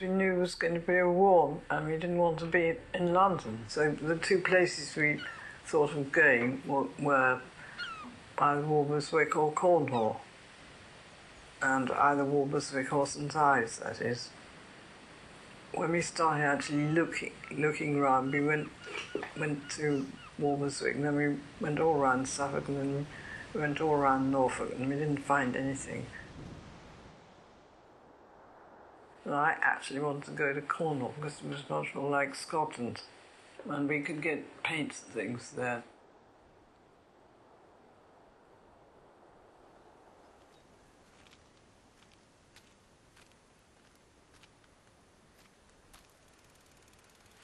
We knew was going to be a war and we didn't want to be in London. So the two places we thought of going were, were either Walberswick or Cornwall. And either Walberswick or St Ives, that is. When we started actually looking looking around, we went went to Walberswick and then we went all around Suffolk and then we went all around Norfolk and we didn't find anything. And I actually wanted to go to Cornwall because it was much more like Scotland and we could get paints and things there.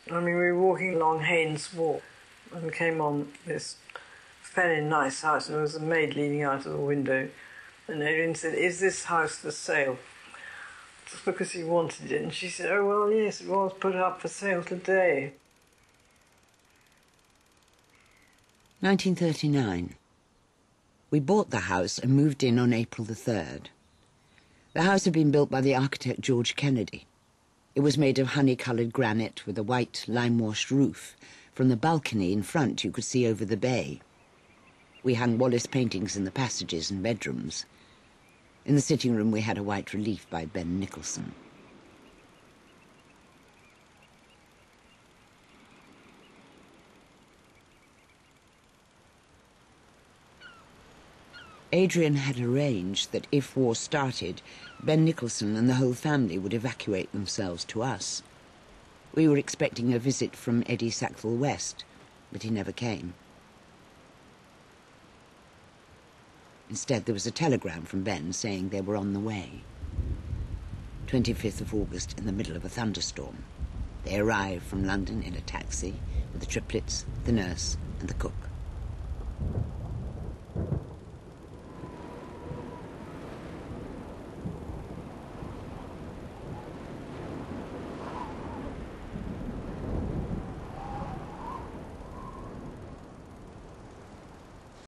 I mean, we were walking along Haynes Walk and came on this fairly nice house, and there was a maid leaning out of the window. And Adrian said, Is this house for sale? Because he wanted it. And she said, Oh, well, yes, it was put up for sale today. 1939. We bought the house and moved in on April the 3rd. The house had been built by the architect George Kennedy. It was made of honey-coloured granite with a white lime-washed roof. From the balcony in front you could see over the bay. We hung Wallis paintings in the passages and bedrooms. In the sitting room we had a white relief by Ben Nicholson. Adrian had arranged that if war started, Ben Nicholson and the whole family would evacuate themselves to us. We were expecting a visit from Eddie Sackville West, but he never came. Instead, there was a telegram from Ben saying they were on the way. 25th of August, in the middle of a thunderstorm. They arrived from London in a taxi with the triplets, the nurse, and the cook.